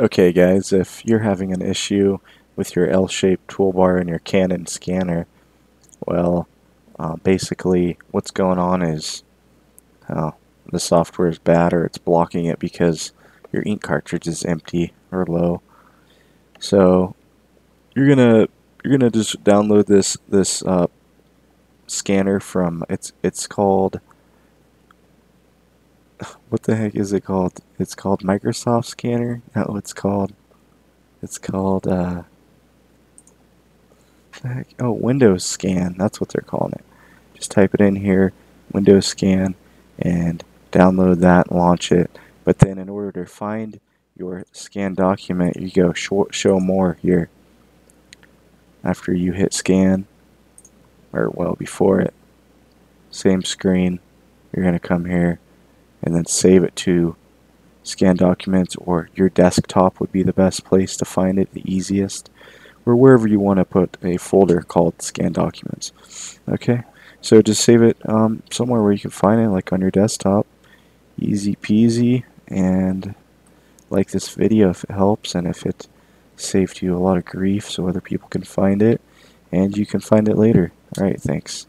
Okay guys, if you're having an issue with your L-shaped toolbar in your Canon scanner, well, uh, basically what's going on is uh, the software is bad or it's blocking it because your ink cartridge is empty or low. So you're gonna you're gonna just download this this uh, scanner from it's it's called what the heck is it called? It's called Microsoft Scanner. No, it's called. It's called. Uh? Oh, Windows Scan. That's what they're calling it. Just type it in here, Windows Scan, and download that, launch it. But then, in order to find your scan document, you go show, show more here. After you hit scan, or well, before it, same screen, you're going to come here and then save it to scan documents or your desktop would be the best place to find it the easiest or wherever you want to put a folder called scan documents. Okay so just save it um, somewhere where you can find it like on your desktop. Easy peasy and like this video if it helps and if it saved you a lot of grief so other people can find it and you can find it later. Alright thanks